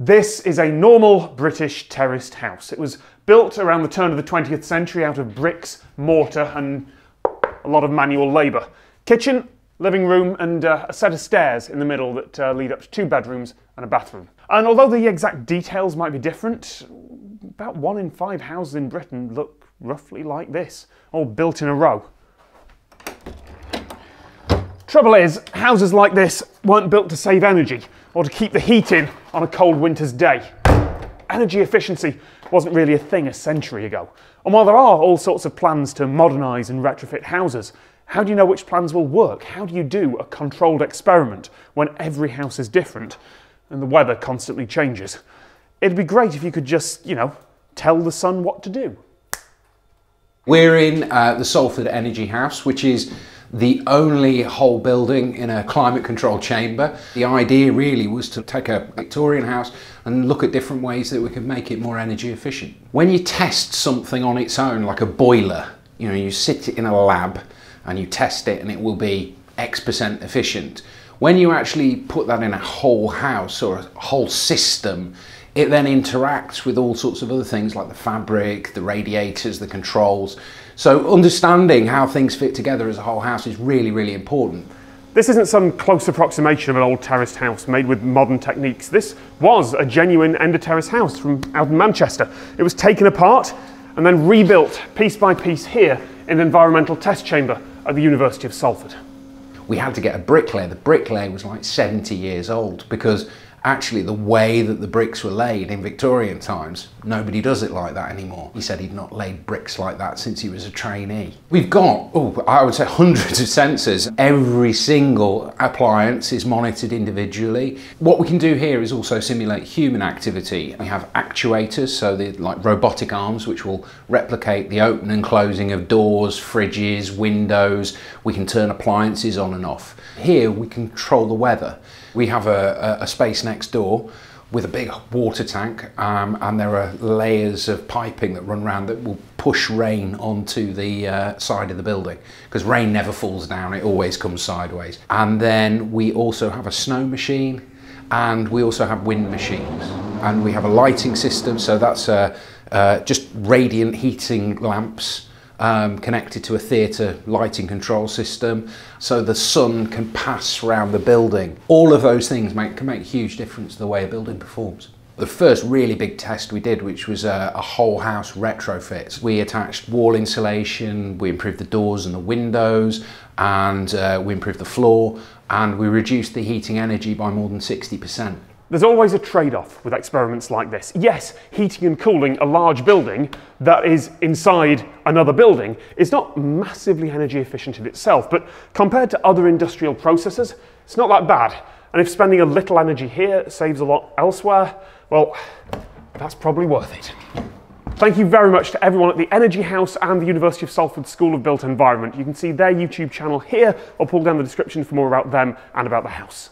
This is a normal British terraced house. It was built around the turn of the 20th century out of bricks, mortar, and a lot of manual labour. Kitchen, living room, and uh, a set of stairs in the middle that uh, lead up to two bedrooms and a bathroom. And although the exact details might be different, about one in five houses in Britain look roughly like this, all built in a row. Trouble is, houses like this weren't built to save energy or to keep the heat in on a cold winter's day. Energy efficiency wasn't really a thing a century ago. And while there are all sorts of plans to modernise and retrofit houses, how do you know which plans will work? How do you do a controlled experiment when every house is different and the weather constantly changes? It'd be great if you could just, you know, tell the sun what to do. We're in uh, the Salford Energy House, which is the only whole building in a climate controlled chamber. The idea really was to take a Victorian house and look at different ways that we could make it more energy efficient. When you test something on its own, like a boiler, you know, you sit in a lab and you test it and it will be X percent efficient. When you actually put that in a whole house or a whole system, it then interacts with all sorts of other things like the fabric, the radiators, the controls. So understanding how things fit together as a whole house is really, really important. This isn't some close approximation of an old terraced house made with modern techniques. This was a genuine end of terrace house from out in Manchester. It was taken apart and then rebuilt piece by piece here in the environmental test chamber at the University of Salford. We had to get a bricklayer. The bricklayer was like 70 years old because actually the way that the bricks were laid in Victorian times, nobody does it like that anymore. He said he'd not laid bricks like that since he was a trainee. We've got, oh, I would say hundreds of sensors. Every single appliance is monitored individually. What we can do here is also simulate human activity. We have actuators, so they're like robotic arms, which will replicate the open and closing of doors, fridges, windows. We can turn appliances on and off. Here we control the weather. We have a, a, space next door with a big water tank um, and there are layers of piping that run around that will push rain onto the uh, side of the building because rain never falls down it always comes sideways. And then we also have a snow machine and we also have wind machines. And we have a lighting system so that's uh, uh, just radiant heating lamps um, connected to a theatre lighting control system so the sun can pass around the building. All of those things make, can make a huge difference to the way a building performs. The first really big test we did, which was a, a whole house retrofit, we attached wall insulation, we improved the doors and the windows, and uh, we improved the floor, and we reduced the heating energy by more than 60%. There's always a trade-off with experiments like this. Yes, heating and cooling a large building that is inside another building is not massively energy efficient in itself, but compared to other industrial processes, it's not that bad. And if spending a little energy here saves a lot elsewhere, well, that's probably worth it. Thank you very much to everyone at the Energy House and the University of Salford School of Built Environment. You can see their YouTube channel here. I'll pull down the description for more about them and about the house.